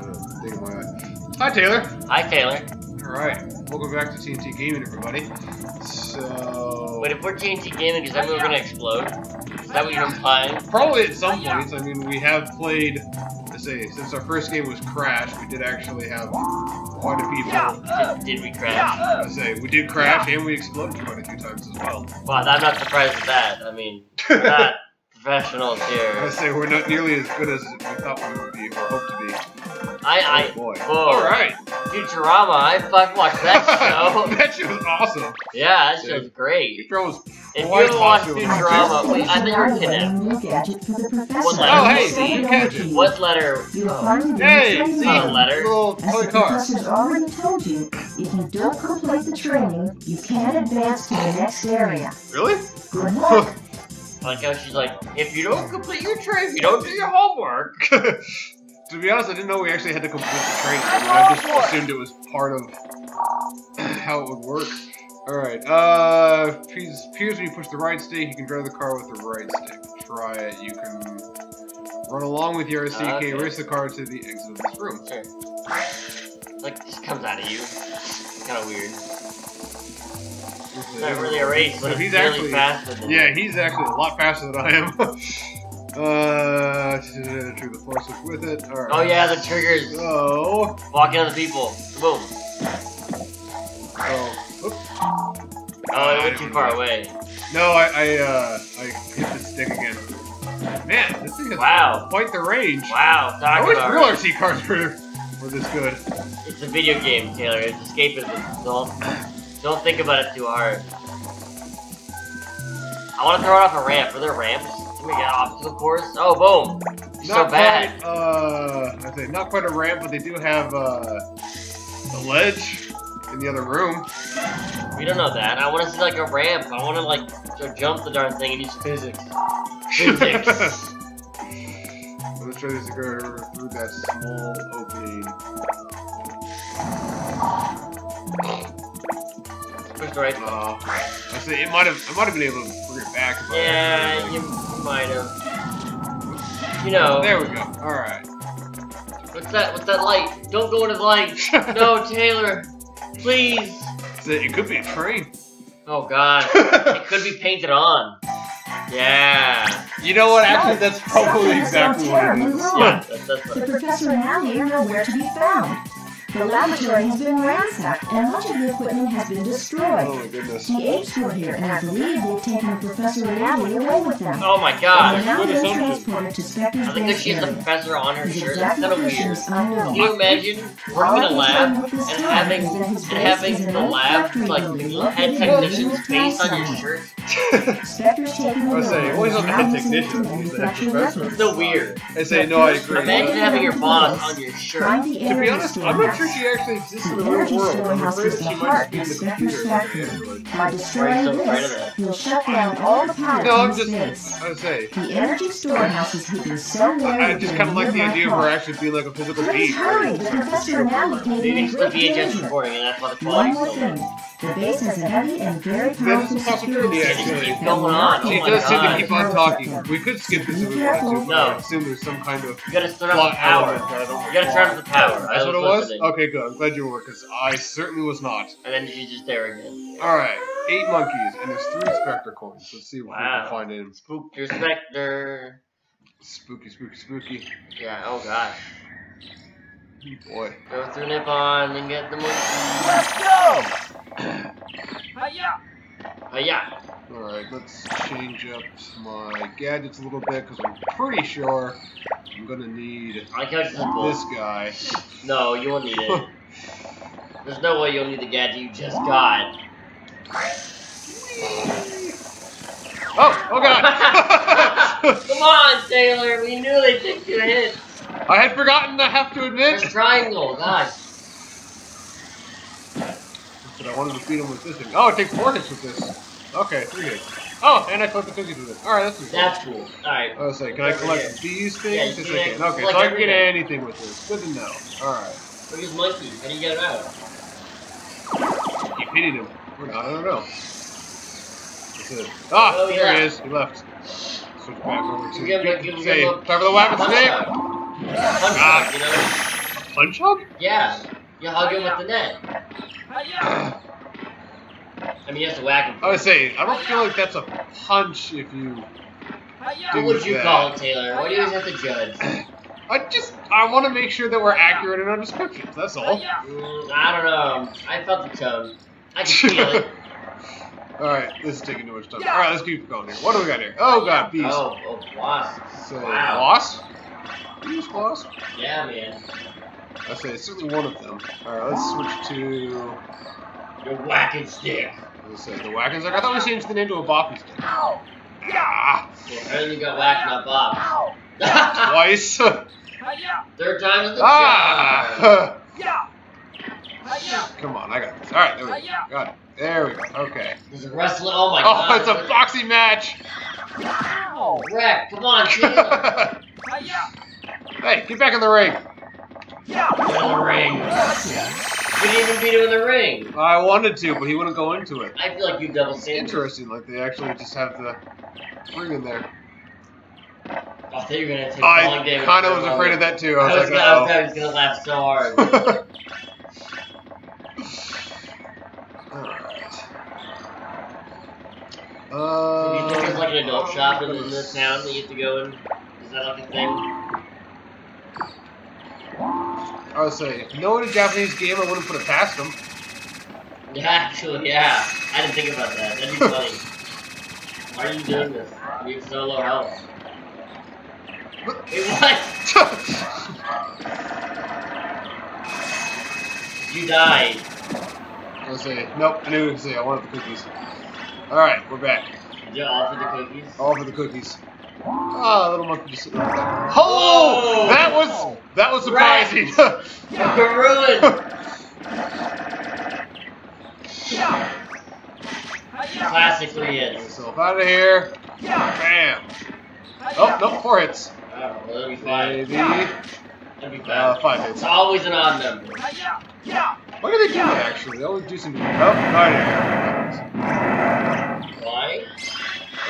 Hi, Taylor. Hi, Taylor. All right, welcome back to TNT Gaming, everybody. So, Wait, if we're TNT Gaming, does that mean we're gonna explode? Is that what you're implying? probably at some points. I mean, we have played. I say since our first game was Crash, we did actually have quite a people. Did, did we crash? I say we did crash and we exploded quite a few times as well. Well, I'm not surprised at that. I mean, we're not professionals here. I say we're not nearly as good as we thought we would be or hope to be. I, oh boy! whoa. All right, I, Futurama, I fucking watched that show. that shit was awesome. Yeah, that show's great. Futurama was If you quite ever watched popular. Futurama, wait, I think you're kidnapped. New gadget for the. What Oh, letter? hey, See? you catch it. What letter? You Oh. Hey, see, Not a manual. letter. little toy the car. professor's already told you, if you don't complete the training, you can't advance to the next area. Really? Good luck. Like how she's like, if you don't complete your training, you don't do your homework. to be honest, I didn't know we actually had to complete the training. I, just assumed it was part of how it would work. Alright, uh, appears appears when you push the right stick, you can drive the car with the right stick. Try it. You can run along with your RC, Okay. race the car to the exit of this room. Sure. Like, this comes out of you. Kind of weird. It's not really a race, but So he's really actually- than Yeah, he's actually a lot faster than I am. uh, trigger the with it. Oh yeah, the triggers. So, Walking other people. Boom. oh, oops. Oh, it went too far away. No, I, I, uh, I hit the stick again. Man, this thing has Wow. quite the range. Wow, I wish real it. RC cars were, were this good. It's a video game, Taylor. It's escapism. Don't, don't think about it too hard. I want to throw it off a ramp. Are there ramps? Can we get off to the course? Oh, boom. You're so Not bad. quite, uh, I say not quite a ramp, but they do have, uh, a ledge in the other room. We don't know that. I want to see like a ramp. I want to like jump the darn thing and use physics. Physics. Let's try this to go through that small opening. Push the right. Uh, I say it might have, I might have been able to bring it back. Yeah, might have. You know. There we go. All right. What's that? What's that light? Don't go into the light. No, Taylor. Please. So it could be a train. Oh God. It could be painted on. Yeah. You know what? Actually, that's probably exactly what it is. Yeah. That's, that's The professor now Allie are nowhere to be found. The laboratory has been ransacked, and much of the equipment has been Oh destroyed. my goodness. The apes were here, and I believe they've taken the professor and away with them. Oh my They are God. now good being assumption. transported to Specter's I think that she has the professor on her shirt. That's kind of weird. Can you imagine All working in a lab tell this and having is that his and having the lab factory like building head technician's face on your shirt? Specter's taking the I was saying, building well, he's not the head technician, he's the head professor. It's so weird. I say no. I agree. Imagine having your boss on your shirt. Find the To be energy honest, I'm not sure storehouse. She actually exists in the The real energy world. I'm storehouse is that the she heart of be in the Specter's computer. factory. Android. By Why are destroying you so afraid of this, that? he'll shut down all the power No, I'm just. I would say. The energy storehouse is hidden so near I just kind of like the idea of her actually being like a physical being. Please being. hurry! The professor and Allie can be Maybe in it's the great VHS danger. and that's why the One more thing. The base has a heavy and very That is powerful a possibility, security actually. system. Keep going on. She Oh my does seem to keep on talking. We could skip this if we wanted to, but No. I assume there's some kind of You gotta turn off plot the power. element that I don't You gotta turn off the power. That's what it was? listening. Okay, good. I'm glad you were, because I certainly was not. And then she's just there again. Alright, eight monkeys, and there's three Specter coins. Let's see what we can find in. Spook your specter. Spooky, spooky, spooky. Yeah, oh gosh. Boy. Go through Nippon and get the monkey. Let's go! Hiya! Alright, let's change up my gadgets a little bit, because I'm pretty sure I'm gonna need I how this guy. No, you won't need it. There's no way you'll need the gadget you just got. Oh, oh god! Come on, Taylor. We knew they'd take two hits. I had forgotten, I have to admit. There's triangle. Gosh. But I wanted to beat him with this thing. Oh, it takes four hits with this. Okay, three hits. Oh, and I collect the cookies with it. Alright, that's pretty cool. That's cool. Alright. I was like, can I collect these things? Yeah, yes, you I can can. Okay, so I can get anything with this. Good to know. Alright. Look at his monkey. How do you get him out? Keep hitting him. Or not, I don't know. That's it. Ah, Oh, there he is. He left. Switch back over to You give him- give him- say, time for the weapon Punch stick. Punch Ah. you know? punch hug? Yeah. You hug him with the net. I mean, you have to whack him. I would say I don't feel like that's a punch if you. What would you that. call it, Taylor? What do you have to judge? I just I want to make sure that we're accurate in our descriptions. That's all. Mm, I don't know. I felt the tone. I can feel it. All right, this is taking too much time. All right, let's keep going here. What do we got here? Oh god, bees. Oh, oh, wasp. So wow. wasp. Bees, wasp. Yeah, man. I say it's certainly one of them. All right, let's switch to. You're whacking stick. Let's say the whack stick. I thought we changed the name to a boppy stick. Ah, Well, apparently you got whacked, not Bob. twice. Third time's the charm. ah. Come on, I got this. All right, there we go. Got it. There we go. Okay. There's a wrestling. Oh my Oh, god. Oh, it's a boxing match. Wow. Wreck. Come on, Taylor. hey, get back in the ring. Get in the ring. You didn't even beat him in the ring. I wanted to, but he wouldn't go into it. I feel like you double standard. Interesting, like they actually just have the ring in there. I thought you were gonna take falling I damage. kind of was afraid of that too. I I was was, like, gonna, I oh. was, I was gonna laugh so hard. Alright. Do you think there's Uh, like an adult shop in, in this town that you have to go in? Is that like a thing? I would say, if knowing a Japanese game, I wouldn't put it past them. Yeah, actually, yeah. I didn't think about that. That'd be funny. Why are you doing this? You have so low health. Wait, what? You died. I was say, nope, I knew would say, I wanted the cookies. Alright, we're back. Did you offer the cookies? All for the cookies. Ah, little monkey just sitting there. Oh! Whoa! That was, that was Right. surprising. Ruined! Classic three hits. Myself out of here. Bam. Oh, no, four hits. Oh, well, that'll be fine. Maybe. That'll be Uh, five hits. It's always an odd number. Why do they do actually? They always do some... Oh, no, yeah. Why?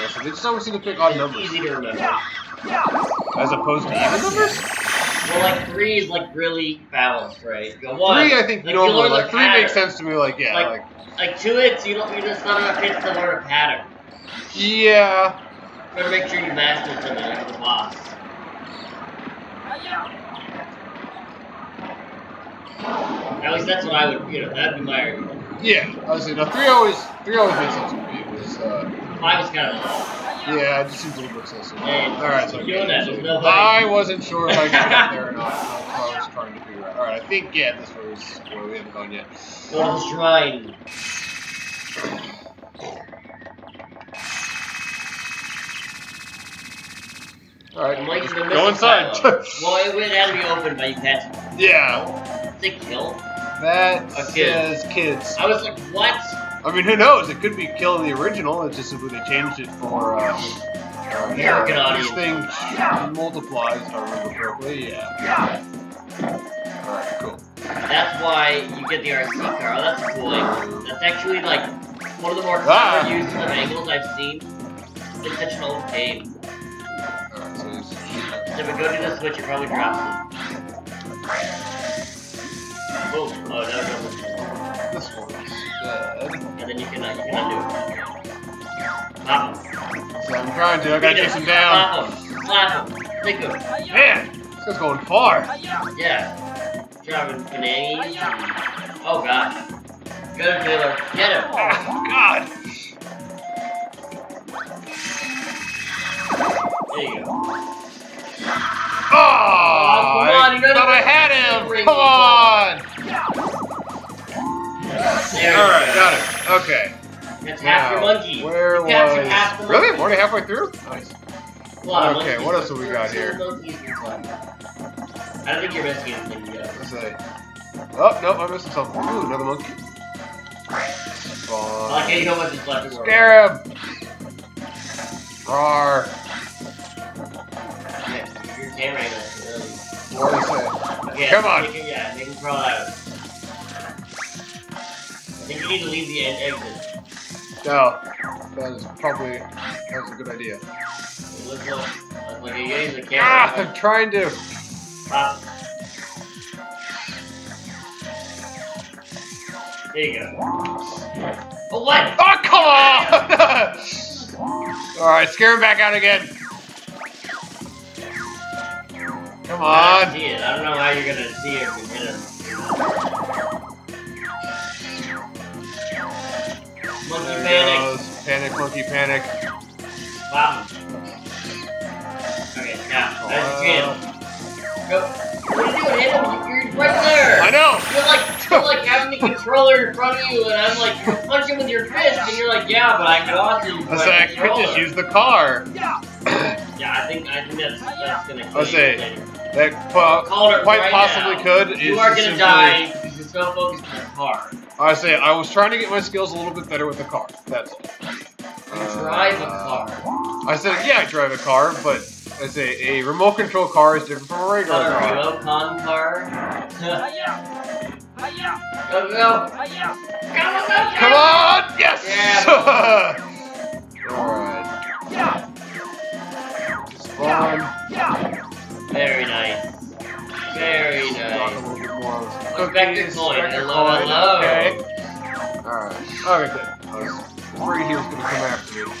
Yeah. So they just always seem to pick odd It's numbers. easy to remember. As opposed to even numbers? Well, like three is like really balanced, right? You go one. Three, I think, like, you normally. Like, three makes sense to me, like, yeah. Like- Like, Like two hits, you don't. You just not enough hits to learn a pattern. yeah. Try to make sure you master something like the boss. At least that's what I would. You know, that'd be my argument. Yeah. I was saying, no, three always, three always makes sense to me. It was, uh, Five is kind of low. yeah, it just seems a little bit excessive. Hey, Alright, so. you're doing that. No I wasn't sure if I could get there or not. I was trying to figure out. Alright, I think, yeah, this was where we haven't gone yet. Go to the shrine. Alright, I'm like go inside. well, it would have to be opened by you catch. yeah, They kill. that A kid. says kids. I was like, what? I mean, who knows? It could be killing the original. It's just simply they changed it for uh, uh, American uh, audience. This thing multiplies, if I remember correctly. Yeah. Alright, cool. That's why you get the RC car. Oh, that's cool. That's actually like one of the more clever Ah. uses of angles I've seen. It's such an old game. Alright, so this If we go to the switch, it probably drops it. Pop him. So I'm trying to. I gotta chase him down. Slap him. Slap him. Stick him. Man, this guy's going far. Yeah. Driving bananas. Oh, God. Get him, Taylor. Get him. Oh, God. There you go. Oh, oh come on, you I gotta thought I had him. Come on. You go. got it. Okay. That's half your Now, monkey. Where was? half Really? monkey. I'm already halfway through. Nice. Okay, what else have we got here? Two monkeys inside. I don't think you're missing anything yet. Let's see. Oh no, I missed something. Ooh, another monkey. I Fine. how you know what this left in the. Scare him. Roar. Yeah, your camera angle is really. What do you say? Okay, Come on. Yeah, make him crawl out. I think you need to leave the exit. No, that's probably that's a good idea. Ah, I'm trying to. Uh, there you go. What? Oh, come on! All right, scare him back out again. Come on. I, see it. I don't know how you're gonna see it from here. Monkey There he panic. goes. Panic, monkey panic. Wow. Okay, now, that's uh, the jam. Go. What are you doing? You're right there. I know! You're like, you're like having the controller in front of you, and I'm like, you punch him with your fist, and you're like, yeah, but I can also use I like, I could just use the car. Yeah, yeah, I think I think that's that's gonna kill I'll say, later. That it quite right possibly now. could. You are gonna die because you're so focused on the car. I say I was trying to get my skills a little bit better with the car. That's all. Drive a Uh, car. I said, yeah, I drive a car, but I say a remote control car is different from a regular Not a car. remote con car. Go go. Come on! Yes! Yeah. Alright. Yeah! Spawn. Yeah! Very nice. Very nice. Little bit more. Oh, Specter coin. Hello, hello. Okay. Alright. Okay, good. I was afraid he was gonna come after me.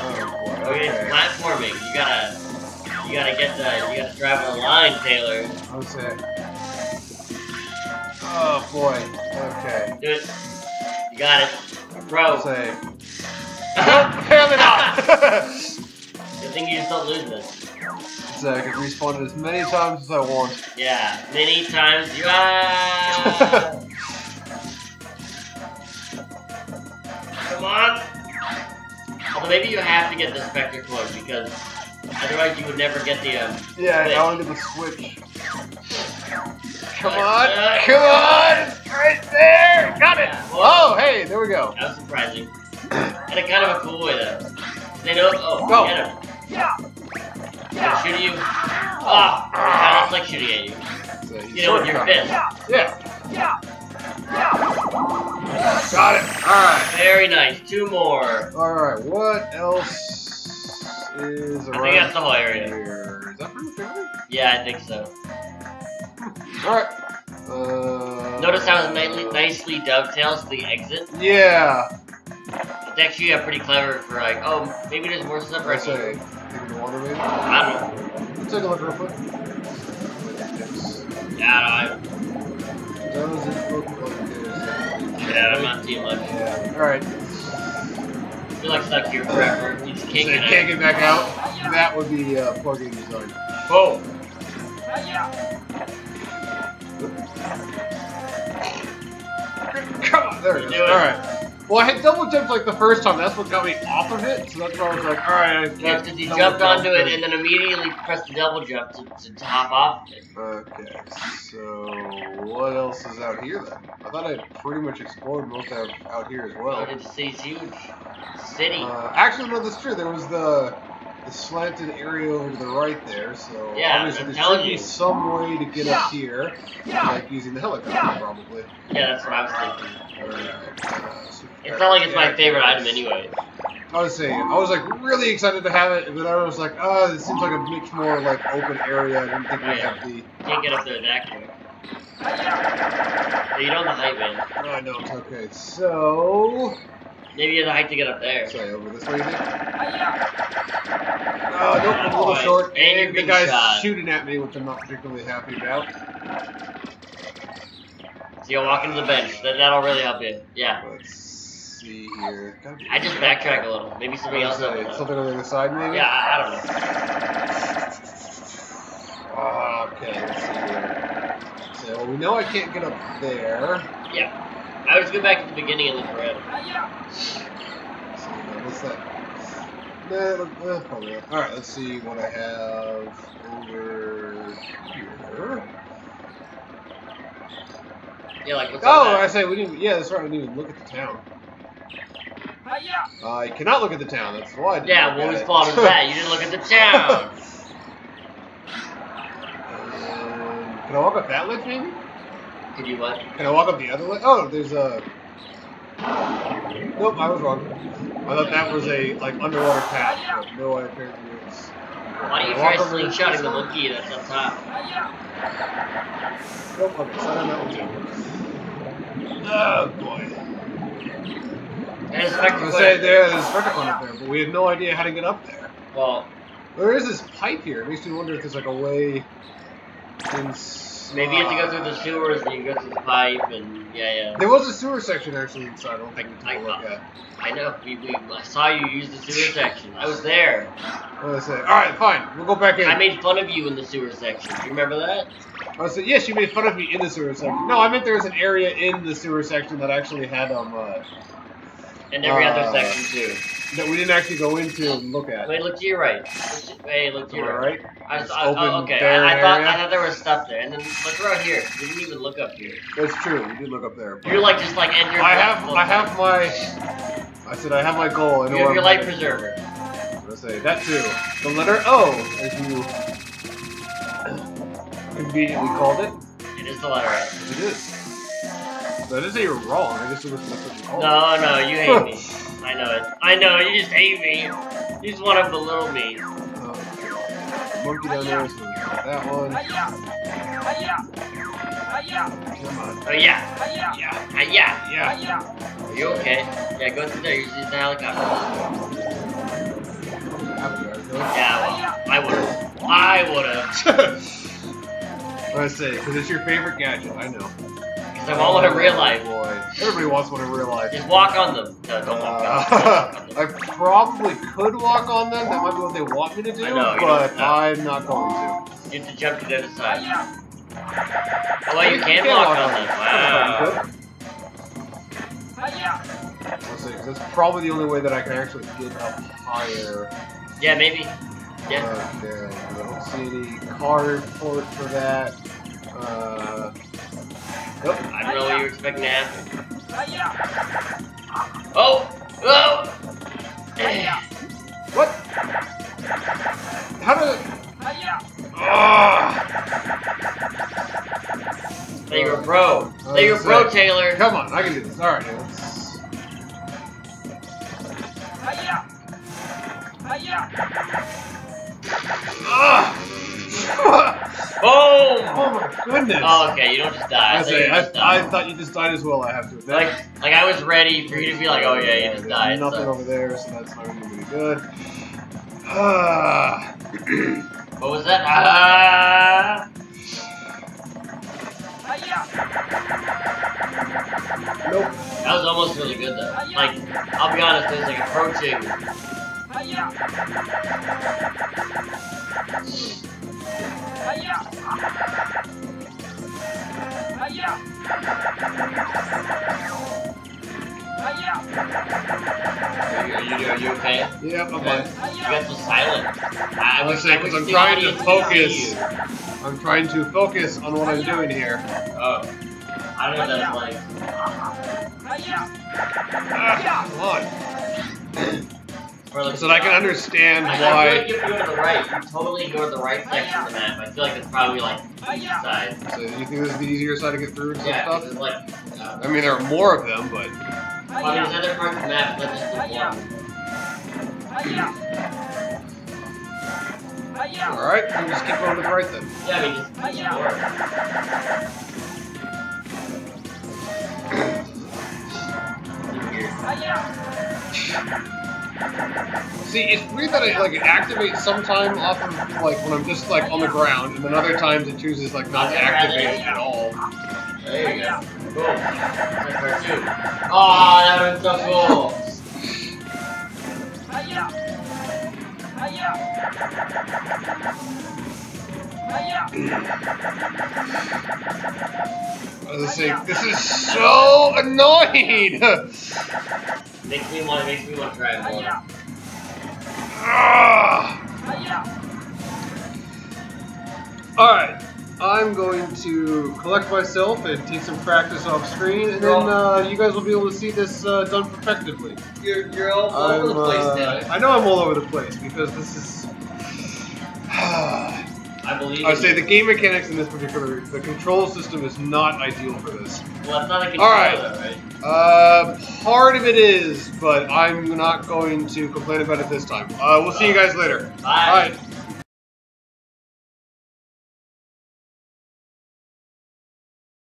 Oh boy. Okay, it's platforming. You gotta, you gotta get the, you gotta drive the line, Taylor. I was. Oh boy. Okay. Do it. You got it. I'll Bro. say. Nope, apparently not. Good thing you just don't lose this. So I can respawn it as many times as I want. Yeah, many times you ah. Come on. Although maybe you have to get the Specter coin because otherwise you would never get the um. Yeah, Wait. I wanted to switch. Come on, uh, come on! It's right there! Got it! Yeah, Oh, hey, there we go. That was surprising. In a kind of a cool way though. They don't. Oh, get him. Yeah! They're shooting you. Ah, oh, it's like shooting at you. You know, with your fist. Yeah, Yeah! Yeah! got it. Alright. Very nice. Two more. Alright, what else is around I think that's the whole area. here? Is that pretty much everything? Yeah, I think so. Alright. Uh, Notice how it nicely, nicely dovetails the exit. Yeah. It's actually uh, pretty clever for like, oh, maybe there's more stuff right here. The? I don't know. Let's take a look real quick. Yeah, I Does it look like don't, yeah, I'm not too much. Yeah. Alright. I feel like stuck here forever. You just So can't you get can't out. get back out. That would be uh, plug-in design. Oh! Hiya! Come on, there it You is. Alright. Well, I had double jumped like the first time. That's what got me off of it. So that's why I was like, alright. Yeah, because you jumped onto it and then immediately pressed the double jump to, to hop off. Okay, so what else is out here then? I thought I pretty much explored most of out here as well. Well, the city's huge. City. Uh, actually, no, that's true. There was the the slanted area over to the right there, so Yeah, obviously there telling should be you. some way to get up here, Yeah! like using the helicopter, probably. yeah, that's what I was thinking. Alright, uh, so- It's not like it's my favorite item anyway. I was saying, I was like really excited to have it, but I was like, oh, this seems like a much more like open area. I didn't think oh, we have the. Can't get up there that quick. Hiya! So you don't have the height, man. No, I don't. Okay, so. Maybe you have the height to get up there. Sorry, over this way. You think? Hiya! Oh, nope, I'm a little Boy, short. and you're the guy's shot. shooting at me, which I'm not particularly happy about. So you'll walk into the bench. That, that'll really help you. Yeah. Let's see here. I just backtrack a little. Maybe somebody else will. Something on the other side, maybe? Yeah, I, don't know. Ah, Okay, let's see here. So we know I can't get up there. Yeah. I would just go back to the beginning and look around. Hiya! So, what's that? Nah, uh, probably not. Alright, let's see what I have over here. Yeah, like what's Oh, I say we didn't. Yeah, that's right. We didn't even look at the town. I cannot look at the town. That's why. I didn't Yeah, look what at was fault is that? You didn't look at the town. Um, can I walk up that ledge, maybe? Could you what? Can I walk up the other ledge? Oh, there's a. Nope, I was wrong. I thought that was a like underwater path, but no, I apparently it's. Why don't you try slingshotting the monkey that's up top? Nope, okay, so I don't know do. Oh boy. There's I was say there, there's Specter coin up there, but we have no idea how to get up there. Well, There is this pipe here. It makes me wonder if there's like a way. Inside. maybe you have to go through the sewers and you go through the pipe and yeah, yeah. There was a sewer section actually inside. I don't think we took I- a look at. I know. We, we I saw you use the sewer section. I was there. I say? All right, fine. We'll go back in. I made fun of you in the sewer section. Do you remember that? I said, yes, you made fun of me in the sewer section. No, I meant there was an area in the sewer section that actually had um uh, And every Uh, other section too. that we didn't actually go into and look at. Wait, look to your right. Wait, look to your right. right? I, It's I, open, oh, okay. I, I thought area? I thought there was stuff there, and then look around here. We didn't even look up here. That's true. We did look up there. You're like just like entered. I have, I have my. I said I have my goal. I know You have your I'm light headed. preserver. I say that too. The letter O, as you conveniently called it. It is the letter O. It is. That is say you're wrong. I guess it was you. No, no, you hate me. I know it. I know. You just hate me. You just want to belittle me. Oh, monkey down there, so we got that one. Oh, Come on. Oh yeah, yeah, yeah. Yeah. Are you okay? Yeah, go through there. Use the helicopter. Yeah, well, I would have. I would have. I say, because it's your favorite gadget. I know. Because I want one in real life. Boy, everybody wants one in real life. Just walk on them. No, don't walk on them. Uh, I probably could walk on them. That might be what they want me to do, I know, but don't- no. I'm not going to. You have to jump to the other side. Oh, well, you can walk on them. Wow. Hiya! Let's see, 'cause that's probably the only way that I can actually get up higher. Yeah, maybe. Yeah. There. I don't see any card port for that. Uh, nope. I don't know what you were expecting to happen. Oh! Oh! What? How did? Hiya! Ah! Say you're a pro. Say you're a pro, Taylor. Come on, I can do this. All right, let's. Hiya! Hiya! Boom! oh my goodness! Oh, okay, you don't just die. I I, thought say, you I, just I died. thought you just died as well. I have to admit. Like, like I was ready for you to be like, oh yeah, you just There's died. Nothing so- over there, so that's not going to be good. Ah. What was that? Ah! Hiya! nope. That was almost really good though. Like, I'll be honest, it was like approaching. Are you, are you, okay? Yep, I'm Okay. fine. You got so silent. I was saying, because I'm trying to focus. I'm trying to focus on what I'm doing here. Oh. I don't know if that's like. Ah, come on. Or like So that I can understand I, I feel why. like you have to go to the right. You totally ignored the right section of the map. I feel like it's probably like the east side. So you think this is the easier side to get through and Yeah, stuff? because it's like. Uh, I mean, there are more of them, but well, there's other parts of the map, but just the one. Hiya! Hiya! all right, we'll just keep going to the right then. Yeah, I mean, just See, it's weird that it like it activates sometime off of like when I'm just like on the ground, and then other times it chooses like not to activate at all. There you go. Cool. Cartoon. Oh, that was so cool. I was just saying, this is so annoying. Makes me want. Makes me want to try it more. I'm going to collect myself and take some practice off screen, and then uh, you guys will be able to see this uh, done perfectively. You're, you're all I'm, over the place uh, now. I know I'm all over the place because this is. I believe. I would say the game mechanics in this particular, the control system is not ideal for this. Well, it's not a controller, All right. though, right? Uh, part of it is, but I'm not going to complain about it this time. Uh, we'll see you guys later. Bye. All right.